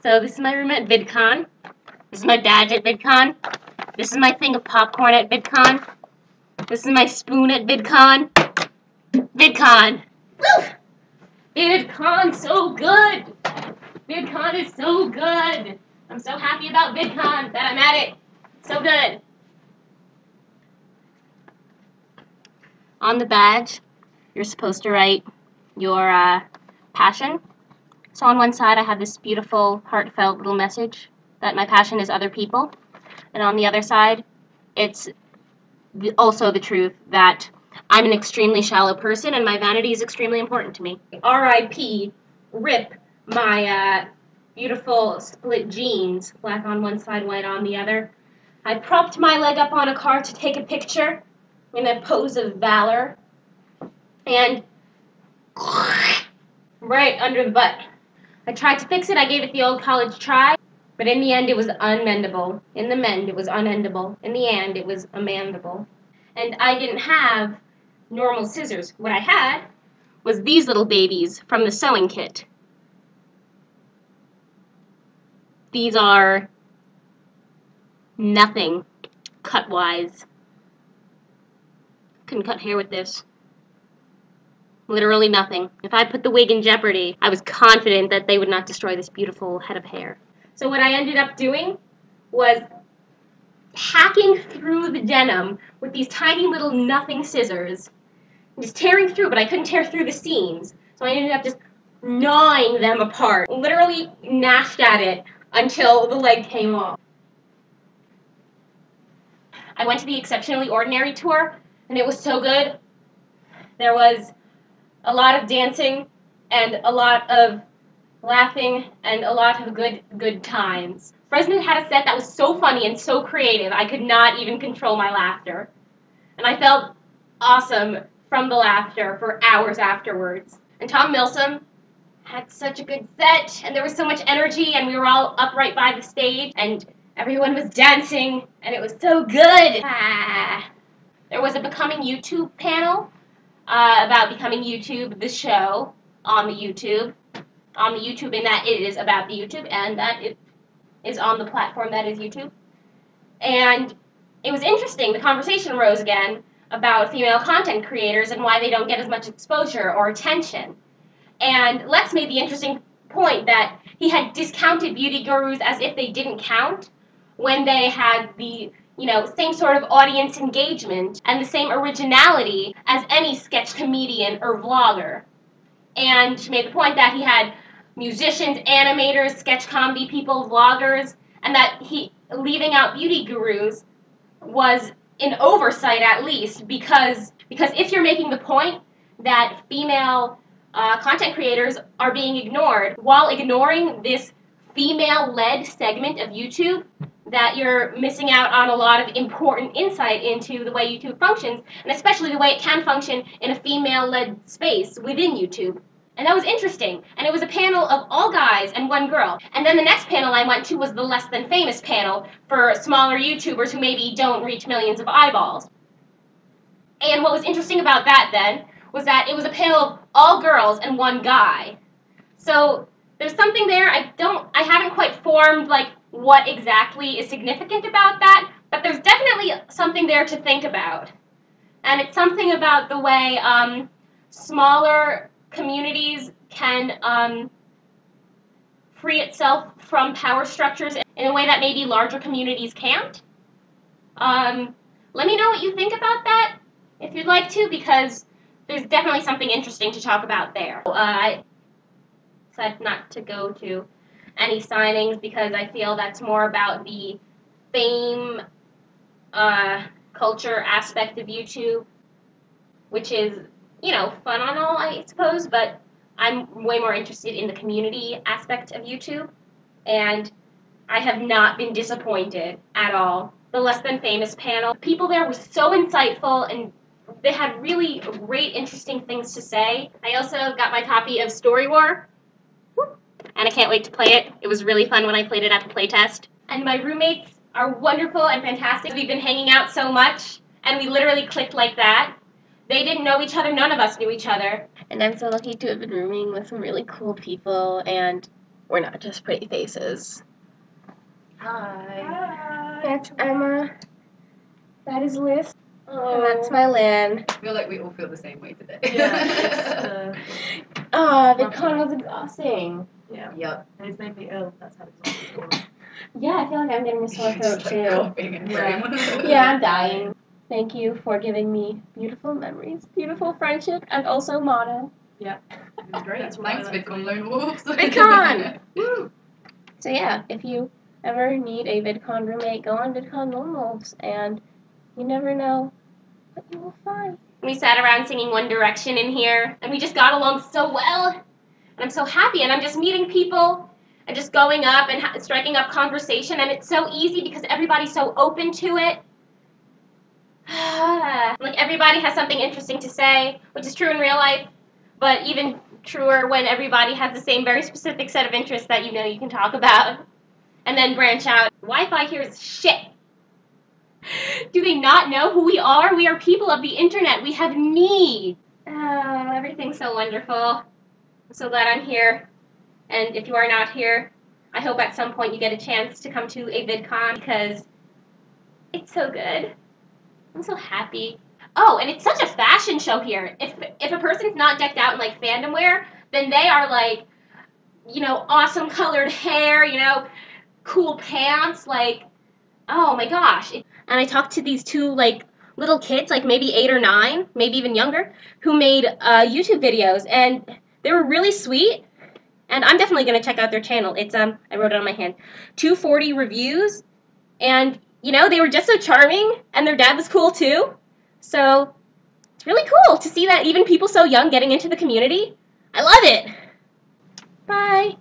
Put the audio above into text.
So this is my room at VidCon. This is my badge at VidCon. This is my thing of popcorn at VidCon. This is my spoon at VidCon. VidCon. Woo! VidCon, so good. VidCon is so good. I'm so happy about VidCon that I'm at it. So good. On the badge, you're supposed to write your uh, passion. So on one side, I have this beautiful, heartfelt little message that my passion is other people. And on the other side, it's also the truth that I'm an extremely shallow person and my vanity is extremely important to me. R.I.P. Rip my uh, beautiful split jeans, black on one side, white on the other. I propped my leg up on a car to take a picture in a pose of valor. And right under the butt. I tried to fix it, I gave it the old college try, but in the end it was unmendable. In the mend, it was unendable. In the end, it was amendable. And I didn't have normal scissors. What I had was these little babies from the sewing kit. These are nothing cut-wise. Couldn't cut hair with this. Literally nothing. If I put the wig in jeopardy, I was confident that they would not destroy this beautiful head of hair. So what I ended up doing was hacking through the denim with these tiny little nothing scissors. Just tearing through, but I couldn't tear through the seams. So I ended up just gnawing them apart. Literally gnashed at it until the leg came off. I went to the Exceptionally Ordinary tour, and it was so good. There was a lot of dancing and a lot of laughing and a lot of good good times. Fresno had a set that was so funny and so creative, I could not even control my laughter. And I felt awesome from the laughter for hours afterwards. And Tom Milsom had such a good set, and there was so much energy, and we were all upright by the stage, and everyone was dancing, and it was so good. Ah. There was a Becoming YouTube panel uh, about becoming YouTube, the show on the YouTube, on the YouTube, in that it is about the YouTube, and that it is on the platform that is YouTube. And it was interesting. The conversation rose again about female content creators and why they don't get as much exposure or attention. And Lex made the interesting point that he had discounted beauty gurus as if they didn't count when they had the you know, same sort of audience engagement and the same originality as any sketch comedian or vlogger. And she made the point that he had musicians, animators, sketch comedy people, vloggers, and that he leaving out beauty gurus was an oversight at least because because if you're making the point that female uh, content creators are being ignored while ignoring this female-led segment of YouTube, that you're missing out on a lot of important insight into the way YouTube functions, and especially the way it can function in a female-led space within YouTube. And that was interesting. And it was a panel of all guys and one girl. And then the next panel I went to was the less than famous panel for smaller YouTubers who maybe don't reach millions of eyeballs. And what was interesting about that then was that it was a panel of all girls and one guy. So there's something there I don't I haven't quite formed like what exactly is significant about that, but there's definitely something there to think about. And it's something about the way um, smaller communities can um, free itself from power structures in a way that maybe larger communities can't. Um, let me know what you think about that if you'd like to, because there's definitely something interesting to talk about there. Uh, I said not to go to any signings because I feel that's more about the fame uh, culture aspect of YouTube, which is, you know, fun on all, I suppose, but I'm way more interested in the community aspect of YouTube, and I have not been disappointed at all. The Less Than Famous panel, people there were so insightful and they had really great, interesting things to say. I also got my copy of Story War, and I can't wait to play it. It was really fun when I played it at the playtest. And my roommates are wonderful and fantastic. We've been hanging out so much, and we literally clicked like that. They didn't know each other, none of us knew each other. And I'm so lucky to have been rooming with some really cool people, and we're not just pretty faces. Hi. That's Emma. That is Liz. Oh. And that's my Lynn. I feel like we all feel the same way today. Yeah, it's, uh, Ah, the con was exhausting. Yeah. yep. And it's made me ill. That's how it's going. Yeah, I feel like I'm getting a sore throat too. Yeah. Yeah, I'm dying. Thank you for giving me beautiful memories, beautiful friendship, and also motto. It's great. Thanks, That's what I VidCon Lone Wolves. VidCon! Woo! So yeah, if you ever need a VidCon roommate, go on VidCon Lone Wolves, and you never know what you will find. We sat around singing One Direction in here, and we just got along so well. And I'm so happy, and I'm just meeting people and just going up and ha- striking up conversation, and it's so easy because everybody's so open to it. like everybody has something interesting to say, which is true in real life, but even truer when everybody has the same very specific set of interests that you know you can talk about, and then branch out. Wi-Fi here is shit. Do they not know who we are? We are people of the internet. We have needs. Oh, everything's so wonderful. So glad I'm here. And if you are not here, I hope at some point you get a chance to come to a VidCon because it's so good. I'm so happy. Oh, and it's such a fashion show here. If if a person's not decked out in like fandom wear, then they are like, you know, awesome colored hair, you know, cool pants, like, oh my gosh. And I talked to these two like little kids, like maybe eight or nine, maybe even younger, who made uh, YouTube videos, and they were really sweet. And I'm definitely gonna check out their channel. It's um, I wrote it on my hand, 240 reviews, and you know they were just so charming, and their dad was cool too. So it's really cool to see that even people so young getting into the community. I love it. Bye.